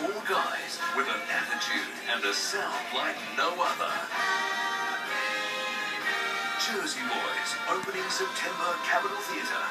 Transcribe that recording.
Four guys with an attitude and a sound like no other. Jersey Boys, opening September, Capitol Theatre.